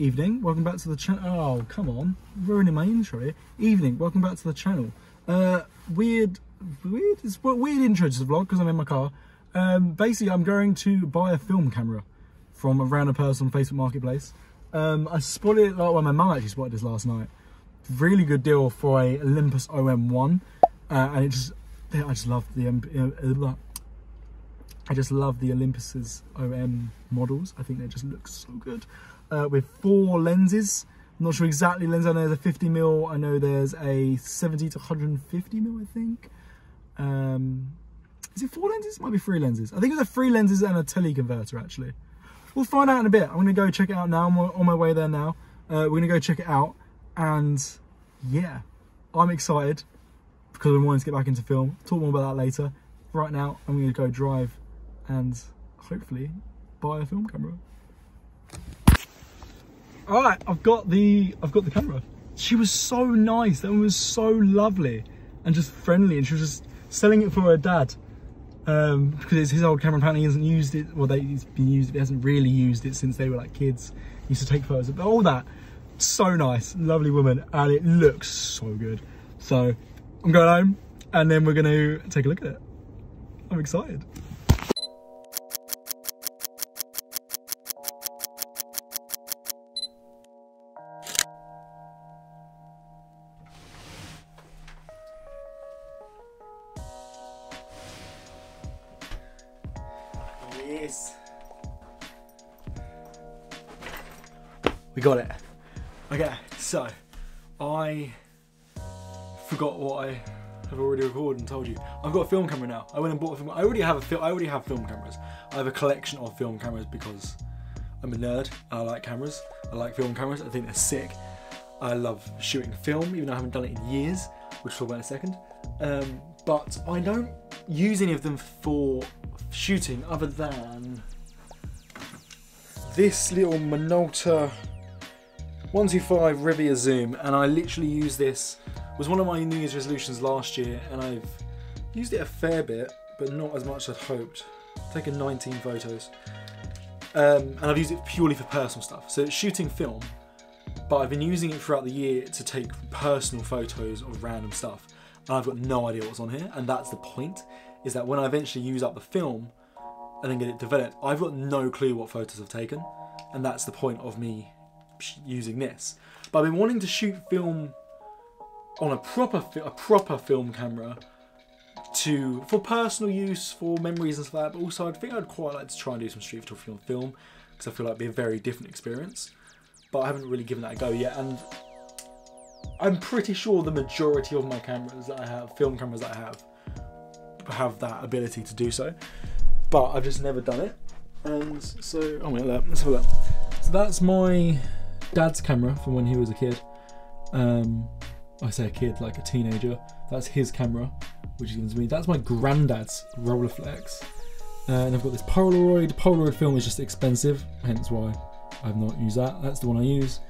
Evening, welcome back to the channel. Oh, come on, ruining my intro here. Evening, welcome back to the channel. Uh, weird, weird, it's weird intro to the vlog because I'm in my car. Um, basically, I'm going to buy a film camera from a random person on Facebook Marketplace. Um, I spotted it, like, well, my mum actually spotted this last night. Really good deal for a Olympus OM1. Uh, and it just, I just love the, uh, I just love the Olympus's OM models. I think they just look so good. Uh, with four lenses. I'm not sure exactly lens. I know there's a 50 mil. I know there's a 70 to 150 mil. I think. Um, is it four lenses? It might be three lenses. I think it's a three lenses and a teleconverter actually. We'll find out in a bit. I'm gonna go check it out now. I'm on my way there now. Uh, we're gonna go check it out, and yeah, I'm excited because I'm wanting to get back into film. Talk more about that later. Right now, I'm gonna go drive and hopefully buy a film camera. All right, I've got the I've got the camera. She was so nice. That one was so lovely and just friendly, and she was just selling it for her dad um, because it's his old camera. Apparently, he hasn't used it. Well, they, he's been used. He hasn't really used it since they were like kids. He used to take photos. But all that, so nice, lovely woman, and it looks so good. So I'm going home, and then we're going to take a look at it. I'm excited. Yes. We got it. Okay, so I forgot what I have already recorded and told you. I've got a film camera now. I went and bought a film. I already have a film. I already have film cameras. I have a collection of film cameras because I'm a nerd. I like cameras. I like film cameras. I think they're sick. I love shooting film, even though I haven't done it in years, which we'll talk about in a second. Um, but I don't use any of them for shooting other than this little Minolta 125 Riva Zoom and I literally use this was one of my New Year's resolutions last year and I've used it a fair bit but not as much as I'd hoped. I've taken 19 photos. Um, and I've used it purely for personal stuff. So it's shooting film but I've been using it throughout the year to take personal photos of random stuff. And I've got no idea what's on here and that's the point is that when I eventually use up the film and then get it developed, I've got no clue what photos I've taken, and that's the point of me using this. But I've been wanting to shoot film on a proper a proper film camera to for personal use, for memories and stuff like that. But also, I think I'd quite like to try and do some street photography on film because I feel like it'd be a very different experience. But I haven't really given that a go yet, and I'm pretty sure the majority of my cameras that I have, film cameras that I have, have that ability to do so. But I've just never done it. And so, oh wait, let's have a look. So that's my dad's camera from when he was a kid. Um, I say a kid, like a teenager. That's his camera, which he gives me. That's my granddad's Rolleiflex. Uh, and I've got this Polaroid. Polaroid film is just expensive, hence why I've not used that. That's the one I use.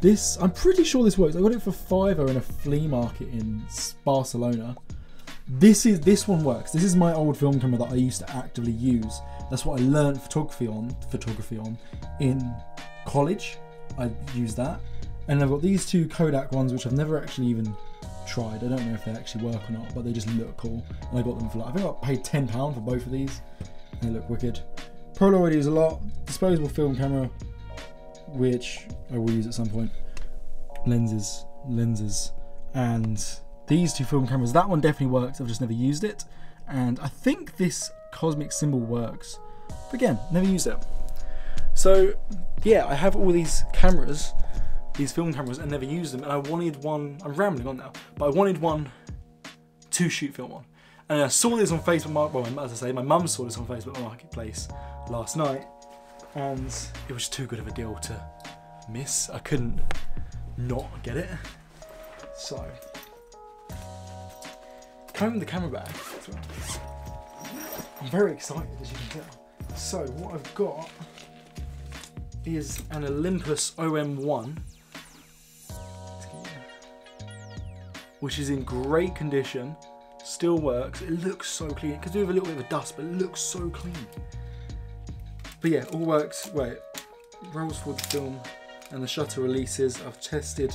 This, I'm pretty sure this works. I got it for fiver in a flea market in Barcelona. This is this one works. This is my old film camera that I used to actively use. That's what I learned photography on photography on in college. I used that. And I've got these two Kodak ones which I've never actually even tried. I don't know if they actually work or not, but they just look cool. And I got them for like I think I paid ten pound for both of these. They look wicked. Polaroid is a lot. Disposable film camera, which I will use at some point. Lenses, lenses, and these two film cameras. That one definitely works, I've just never used it. And I think this cosmic symbol works. But again, never used it. So yeah, I have all these cameras, these film cameras, and never used them. And I wanted one, I'm rambling on now, but I wanted one to shoot film on. And I saw this on Facebook, well, as I say, my mum saw this on Facebook Marketplace last night, and it was too good of a deal to miss. I couldn't not get it. So Coming the camera back. I'm very excited as you can tell. So what I've got is an Olympus OM1 which is in great condition still works it looks so clean it could do with a little bit of dust but it looks so clean but yeah all works wait rolls for the film and the shutter releases. I've tested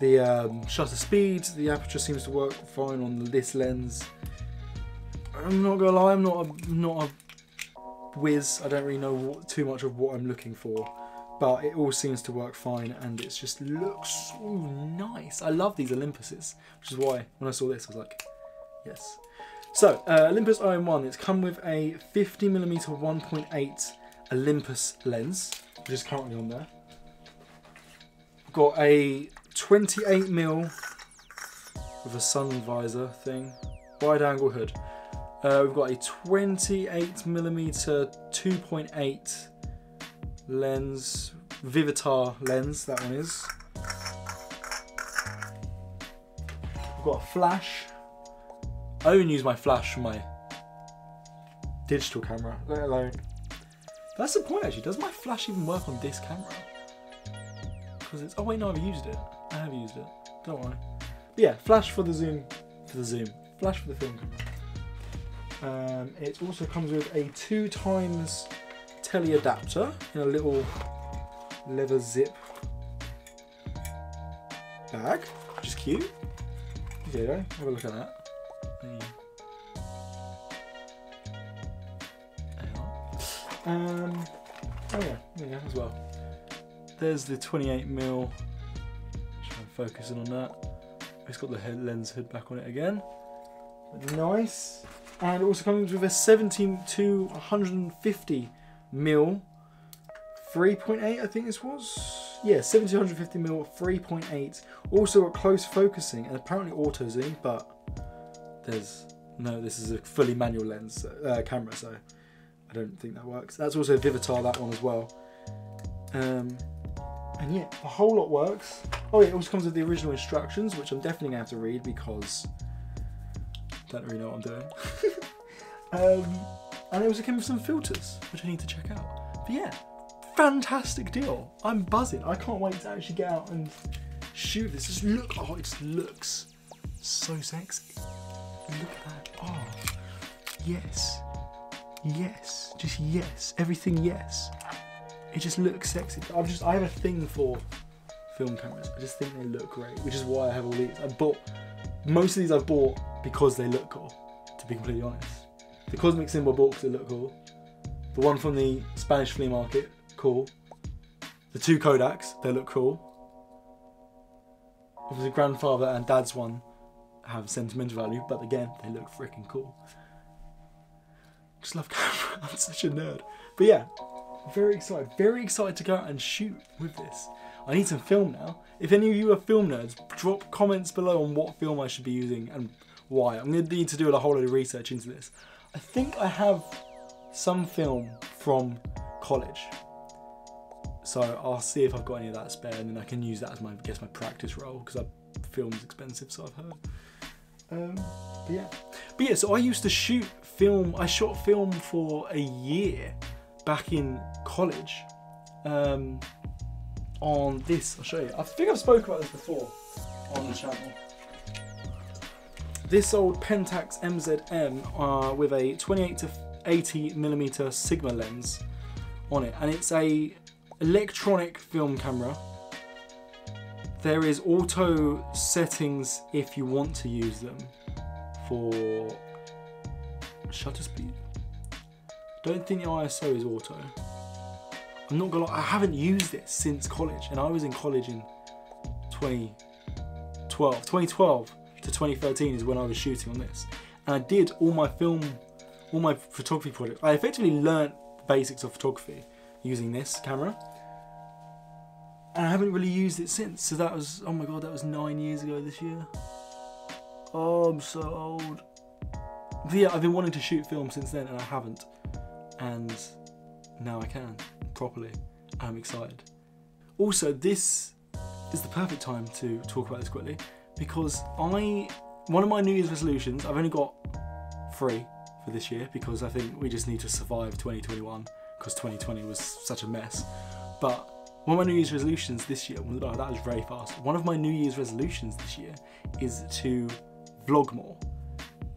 the um, shutter speed. The aperture seems to work fine on this lens. I'm not gonna lie, I'm not a, not a whiz. I don't really know what, too much of what I'm looking for, but it all seems to work fine, and it just looks so nice. I love these Olympuses, which is why when I saw this, I was like, yes. So uh, Olympus OM1, it's come with a 50mm 1.8 Olympus lens, which is currently on there. Got a 28mm with a sun visor thing, wide angle hood. Uh, we've got a 28mm 2.8 lens, Vivitar lens, that one is. We've got a flash. I only use my flash for my digital camera, let alone. That's the point actually, does my flash even work on this camera? Because it's, oh wait no I've used it. I have used it, don't worry. But yeah, flash for the zoom, for the zoom, flash for the film. Um, it also comes with a two times tele adapter in a little leather zip bag, which is cute. There go, have a look at that. Um, oh yeah, yeah, as well. There's the 28 mil. Try and focus in on that. It's got the head lens hood back on it again. Nice. And it also comes with a 17 to 150 mil 3.8 I think this was yeah 1750 mil 3.8 also got close focusing and apparently auto zoom but there's no this is a fully manual lens uh, camera so I don't think that works that's also Vivitar that one as well um, and yeah the whole lot works oh yeah it also comes with the original instructions which I'm definitely gonna have to read because I don't really know what I'm doing um, and it also came with some filters which I need to check out but yeah fantastic deal I'm buzzing I can't wait to actually get out and shoot this just look oh it just looks so sexy Look at that. Oh, yes. Yes. Just yes. Everything yes. It just looks sexy. I've just I have a thing for film cameras. I just think they look great, which is why I have all these. I bought most of these I bought because they look cool, to be completely honest. The Cosmic Symbol I bought because they look cool. The one from the Spanish flea market, cool. The two Kodaks, they look cool. Obviously grandfather and dad's one have sentimental value, but again, they look freaking cool. Just love camera. I'm such a nerd. But yeah, very excited. Very excited to go out and shoot with this. I need some film now. If any of you are film nerds, drop comments below on what film I should be using and why. I'm going to need to do a whole lot of research into this. I think I have some film from college. So I'll see if I've got any of that spare and then I can use that as my I guess my practice roll because film's expensive so I've heard. Um, but yeah, but yeah. So I used to shoot film. I shot film for a year back in college. Um, on this, I'll show you. I think I've spoken about this before on the channel. This old Pentax MZM uh, with a 28 to 80 millimeter Sigma lens on it, and it's a electronic film camera there is auto settings if you want to use them for shutter speed. Don't think the ISO is auto. I'm not gonna I haven't used it since college and I was in college in 2012. 2012 to 2013 is when I was shooting on this. And I did all my film, all my photography projects. I effectively learnt the basics of photography using this camera and I haven't really used it since. So that was, oh my god, that was nine years ago this year. Oh, I'm so old. But yeah, I've been wanting to shoot film since then and I haven't. And now I can, properly. I'm excited. Also, this is the perfect time to talk about this quickly because I, one of my New Year's resolutions, I've only got three for this year because I think we just need to survive 2021 because 2020 was such a mess. But one of my New Year's resolutions this year, oh, that was very fast. One of my New Year's resolutions this year is to vlog more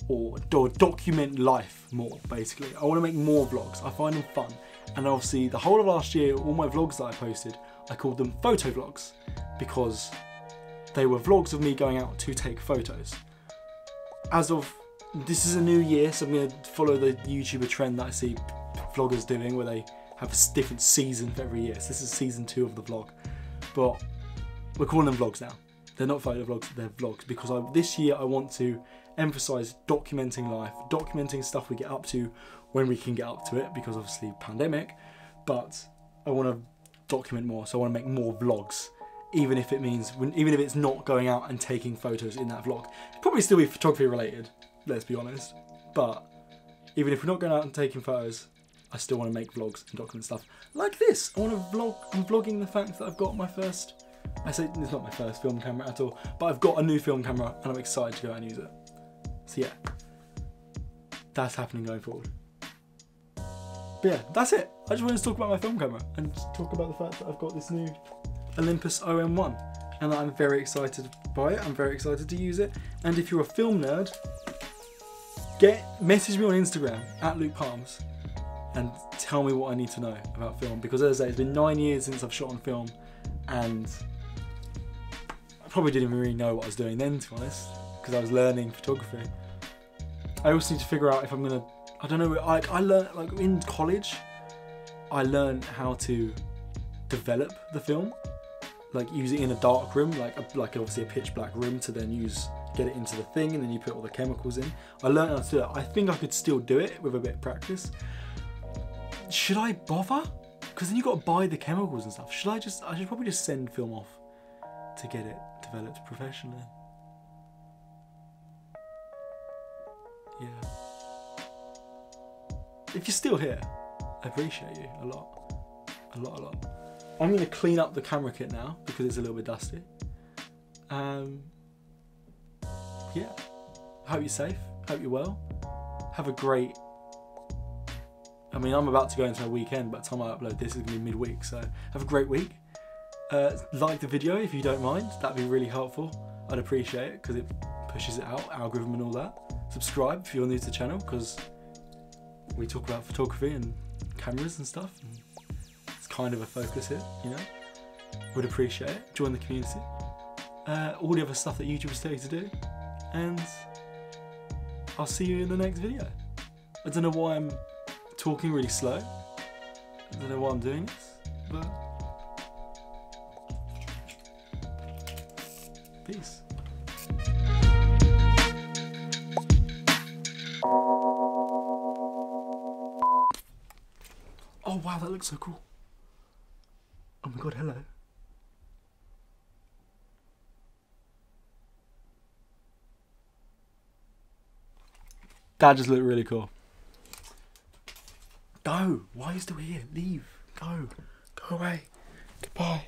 or, document life more, basically. I want to make more vlogs. I find them fun. And obviously, the whole of last year, all my vlogs that I posted, I called them photo vlogs because they were vlogs of me going out to take photos. As of this is a new year, so I'm going to follow the YouTuber trend that I see vloggers doing where they have a different season for every year. So this is season two of the vlog. But we're calling them vlogs now. They're not photo vlogs, they're vlogs because I, this year I want to emphasize documenting life, documenting stuff we get up to when we can get up to it because obviously pandemic, but I want to document more, so I want to make more vlogs even if it means even if it's not going out and taking photos in that vlog. Probably still be photography related, let's be honest. But even if we're not going out and taking photos, I still want to make vlogs and document stuff like this. I want to vlog. I'm vlogging the fact that I've got my first. I say it's not my first film camera at all, but I've got a new film camera and I'm excited to go out and use it. So yeah, that's happening going forward. But yeah, that's it. I just wanted to talk about my film camera and talk about the fact that I've got this new Olympus OM1 and that I'm very excited by it. I'm very excited to use it. And if you're a film nerd, get message me on Instagram at Luke Palms and tell me what I need to know about film because as I say, it's been nine years since I've shot on film and I probably didn't even really know what I was doing then to be honest because I was learning photography. I also need to figure out if I'm gonna, I don't know, like I learned, like in college, I learned how to develop the film, like use it in a dark room, like a, like obviously a pitch black room to then use, get it into the thing and then you put all the chemicals in. I learned how to do that. I think I could still do it with a bit of practice. Should I bother? Because then you got to buy the chemicals and stuff. Should I just, I should probably just send film off to get it developed professionally. Yeah. If you're still here, I appreciate you a lot. A lot, a lot. I'm going to clean up the camera kit now because it's a little bit dusty. Um, yeah. Hope you're safe. Hope you're well. Have a great. I mean, I'm about to go into a weekend, but the time I upload this is going to be midweek, so have a great week. Uh, like the video if you don't mind, that'd be really helpful. I'd appreciate it because it pushes it out, algorithm and all that subscribe if you're new to the channel because we talk about photography and cameras and stuff. And it's kind of a focus here, you know. Would appreciate it. Join the community. Uh, all the other stuff that YouTubers tell you to do. And I'll see you in the next video. I don't know why I'm talking really slow. I don't know why I'm doing this, but peace. Looks so cool. Oh my god, hello. That just looked really cool. Go! Why are you still here? Leave. Go. Go away. Goodbye.